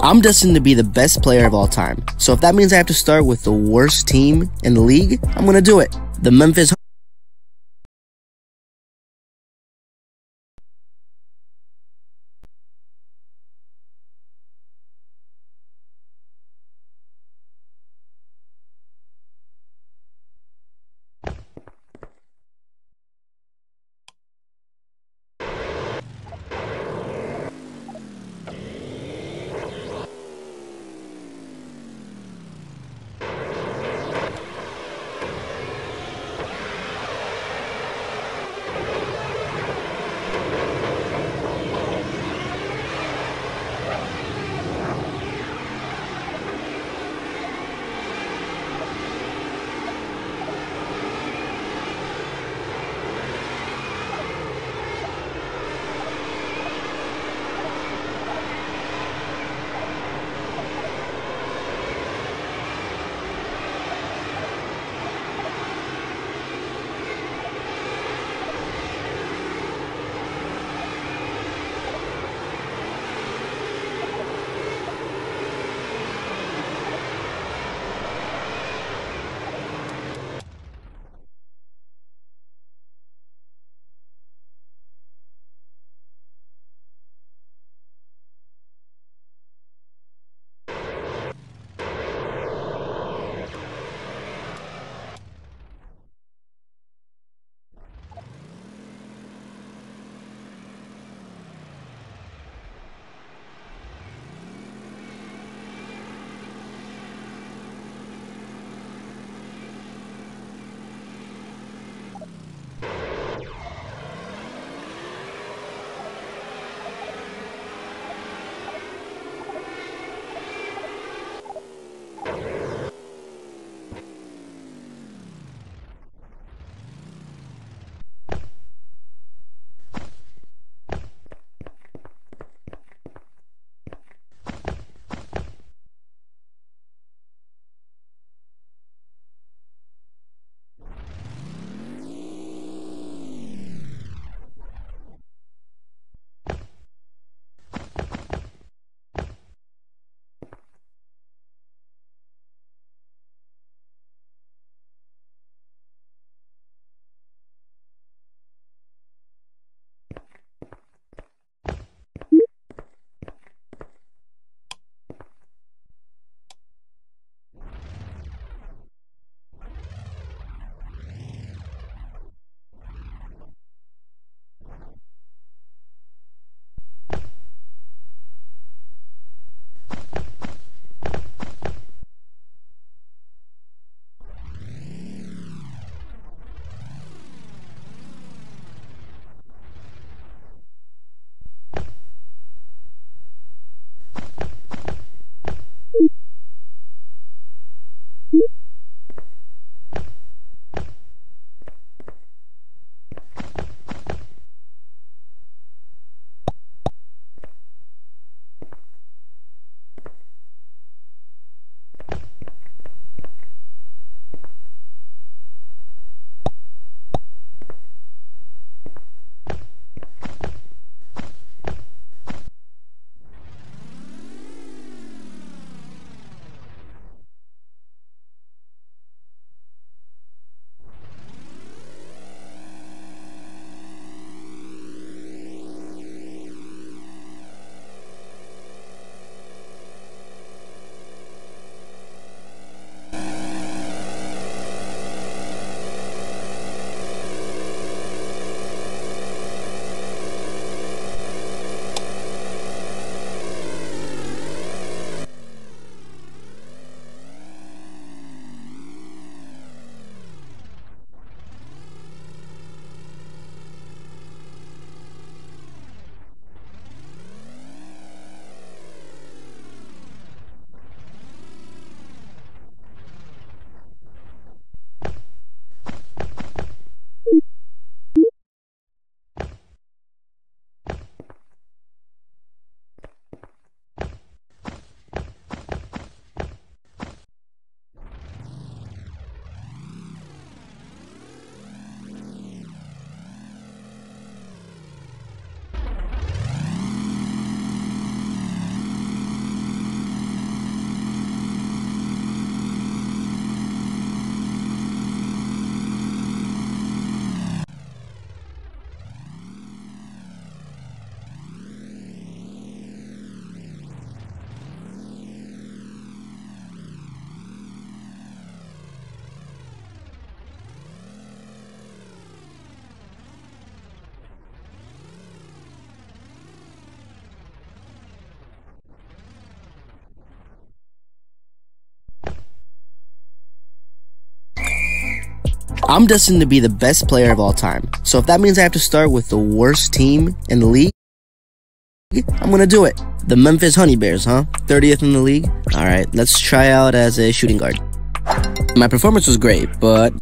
I'm destined to be the best player of all time. So if that means I have to start with the worst team in the league, I'm gonna do it. The Memphis I'm destined to be the best player of all time. So if that means I have to start with the worst team in the league, I'm gonna do it. The Memphis Honey Bears, huh? 30th in the league? Alright, let's try out as a shooting guard. My performance was great, but